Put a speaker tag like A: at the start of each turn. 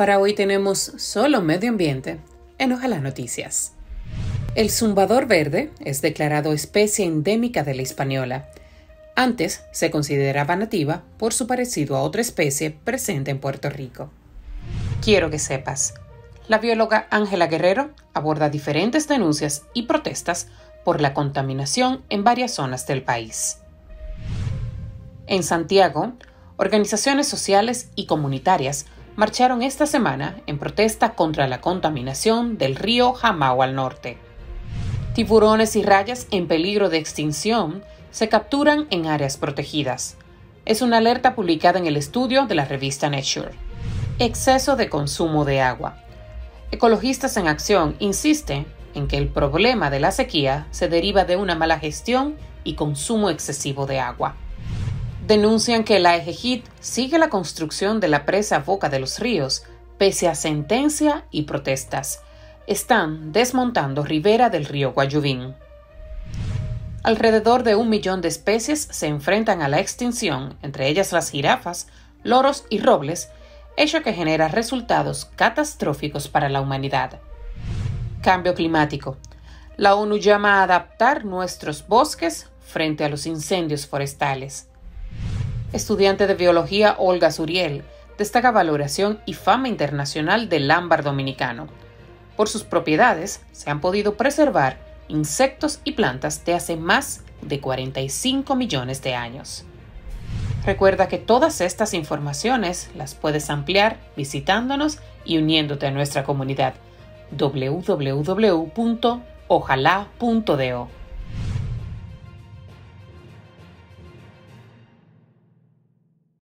A: Para hoy tenemos solo medio ambiente en Ojalá Noticias. El zumbador verde es declarado especie endémica de la hispaniola. Antes se consideraba nativa por su parecido a otra especie presente en Puerto Rico. Quiero que sepas, la bióloga Ángela Guerrero aborda diferentes denuncias y protestas por la contaminación en varias zonas del país. En Santiago, organizaciones sociales y comunitarias marcharon esta semana en protesta contra la contaminación del río Jamao al norte. Tiburones y rayas en peligro de extinción se capturan en áreas protegidas. Es una alerta publicada en el estudio de la revista Nature. Exceso de consumo de agua. Ecologistas en Acción insisten en que el problema de la sequía se deriva de una mala gestión y consumo excesivo de agua. Denuncian que la EGEGIT sigue la construcción de la presa Boca de los Ríos, pese a sentencia y protestas. Están desmontando ribera del río Guayubín. Alrededor de un millón de especies se enfrentan a la extinción, entre ellas las jirafas, loros y robles, hecho que genera resultados catastróficos para la humanidad. Cambio climático. La ONU llama a adaptar nuestros bosques frente a los incendios forestales. Estudiante de biología Olga Suriel destaca valoración y fama internacional del ámbar dominicano. Por sus propiedades se han podido preservar insectos y plantas de hace más de 45 millones de años. Recuerda que todas estas informaciones las puedes ampliar visitándonos y uniéndote a nuestra comunidad www.ojalá.do.